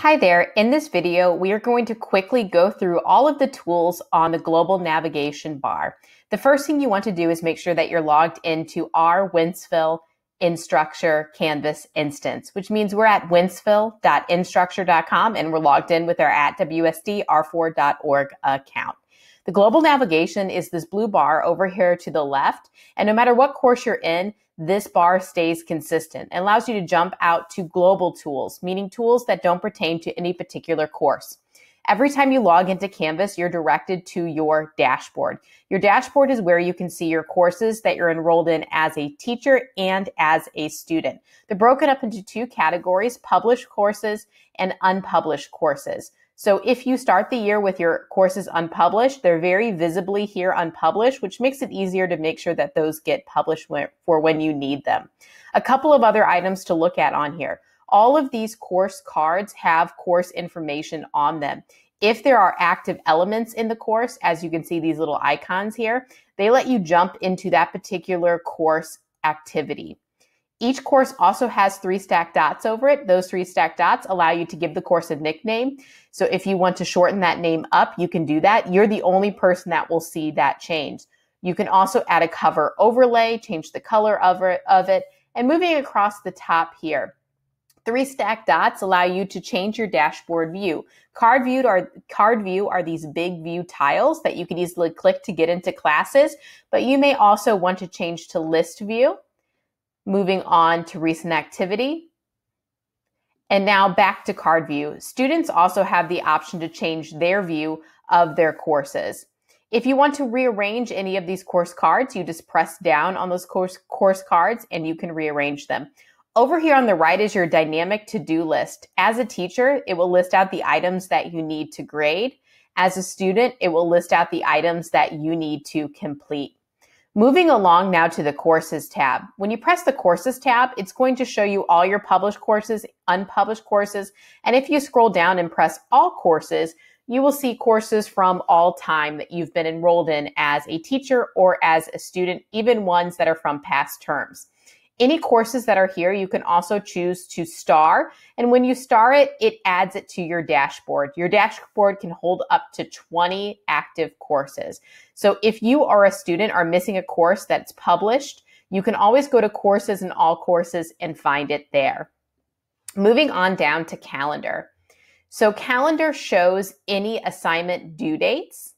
Hi there. In this video, we are going to quickly go through all of the tools on the global navigation bar. The first thing you want to do is make sure that you're logged into our Wentzville Instructure Canvas instance, which means we're at wentzville.instructure.com and we're logged in with our at WSDR4.org account. The global navigation is this blue bar over here to the left. And no matter what course you're in, this bar stays consistent and allows you to jump out to global tools, meaning tools that don't pertain to any particular course. Every time you log into Canvas, you're directed to your dashboard. Your dashboard is where you can see your courses that you're enrolled in as a teacher and as a student. They're broken up into two categories, published courses and unpublished courses. So if you start the year with your courses unpublished, they're very visibly here unpublished, which makes it easier to make sure that those get published for when you need them. A couple of other items to look at on here. All of these course cards have course information on them. If there are active elements in the course, as you can see these little icons here, they let you jump into that particular course activity. Each course also has three stacked dots over it. Those three stacked dots allow you to give the course a nickname. So if you want to shorten that name up, you can do that. You're the only person that will see that change. You can also add a cover overlay, change the color of it, of it. And moving across the top here, three stacked dots allow you to change your dashboard view. Card view are card view are these big view tiles that you can easily click to get into classes, but you may also want to change to list view. Moving on to recent activity. And now back to card view. Students also have the option to change their view of their courses. If you want to rearrange any of these course cards, you just press down on those course, course cards and you can rearrange them. Over here on the right is your dynamic to-do list. As a teacher, it will list out the items that you need to grade. As a student, it will list out the items that you need to complete. Moving along now to the courses tab. When you press the courses tab, it's going to show you all your published courses, unpublished courses, and if you scroll down and press all courses, you will see courses from all time that you've been enrolled in as a teacher or as a student, even ones that are from past terms. Any courses that are here, you can also choose to star. And when you star it, it adds it to your dashboard. Your dashboard can hold up to 20 active courses. So if you are a student or missing a course that's published, you can always go to courses and all courses and find it there. Moving on down to calendar. So calendar shows any assignment due dates.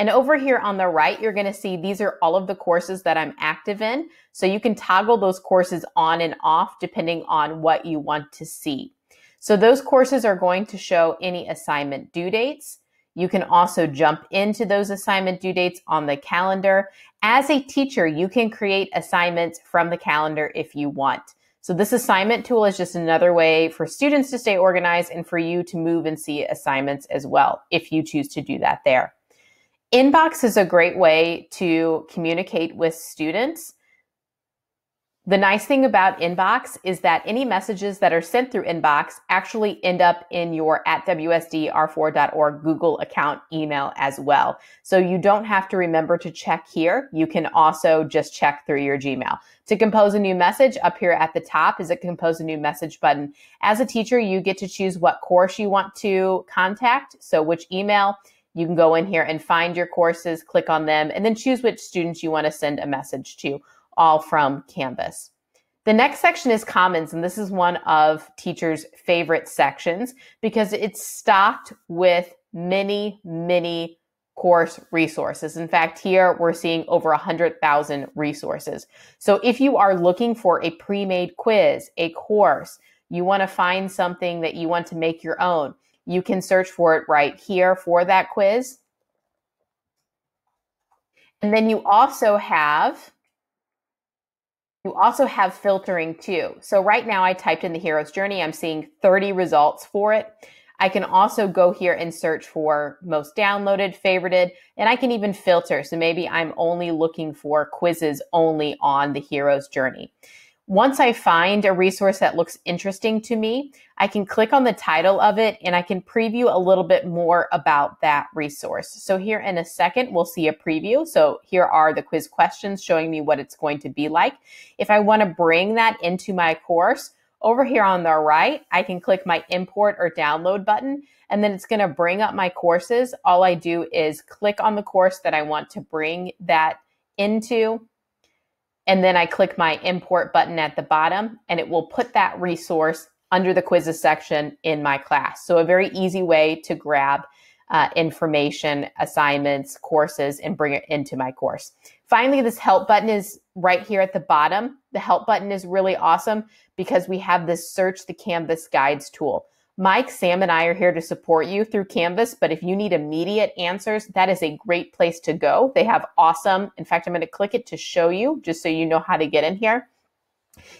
And over here on the right, you're going to see these are all of the courses that I'm active in. So you can toggle those courses on and off depending on what you want to see. So those courses are going to show any assignment due dates. You can also jump into those assignment due dates on the calendar. As a teacher, you can create assignments from the calendar if you want. So this assignment tool is just another way for students to stay organized and for you to move and see assignments as well, if you choose to do that there. Inbox is a great way to communicate with students. The nice thing about Inbox is that any messages that are sent through Inbox actually end up in your at WSDR4.org Google account email as well. So you don't have to remember to check here. You can also just check through your Gmail. To compose a new message, up here at the top is a compose a new message button. As a teacher, you get to choose what course you want to contact. So which email you can go in here and find your courses, click on them, and then choose which students you want to send a message to, all from Canvas. The next section is Commons, and this is one of teachers' favorite sections because it's stocked with many, many course resources. In fact, here we're seeing over 100,000 resources. So if you are looking for a pre-made quiz, a course, you want to find something that you want to make your own, you can search for it right here for that quiz. And then you also have you also have filtering too. So right now I typed in the hero's journey. I'm seeing 30 results for it. I can also go here and search for most downloaded, favorited, and I can even filter. So maybe I'm only looking for quizzes only on the hero's journey. Once I find a resource that looks interesting to me, I can click on the title of it and I can preview a little bit more about that resource. So here in a second, we'll see a preview. So here are the quiz questions showing me what it's going to be like. If I want to bring that into my course, Over here on the right, I can click my import or download button and then it's going to bring up my courses. All I do is click on the course that I want to bring that into. And then I click my import button at the bottom and it will put that resource under the quizzes section in my class. So a very easy way to grab uh, information, assignments, courses, and bring it into my course. Finally, this help button is right here at the bottom. The help button is really awesome because we have this search the Canvas guides tool. Mike, Sam, and I are here to support you through Canvas, but if you need immediate answers, that is a great place to go. They have awesome, in fact, I'm going to click it to show you just so you know how to get in here.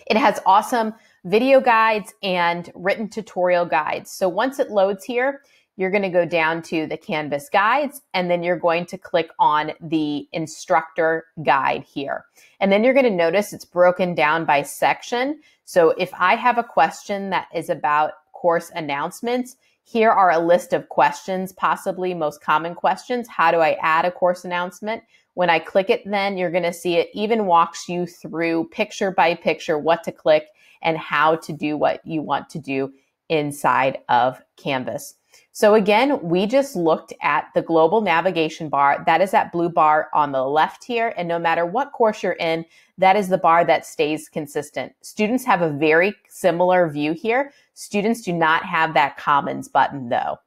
It has awesome video guides and written tutorial guides. So once it loads here, you're going to go down to the Canvas guides and then you're going to click on the instructor guide here. And then you're going to notice it's broken down by section. So if I have a question that is about course announcements. Here are a list of questions, possibly most common questions. How do I add a course announcement? When I click it, then you're going to see it even walks you through picture by picture what to click and how to do what you want to do inside of Canvas. So again, we just looked at the global navigation bar. That is that blue bar on the left here. And no matter what course you're in, that is the bar that stays consistent. Students have a very similar view here. Students do not have that commons button though.